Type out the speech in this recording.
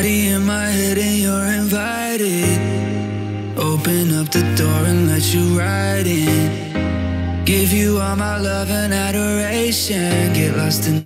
Party in my head and you're invited. Open up the door and let you ride in. Give you all my love and adoration. Get lost in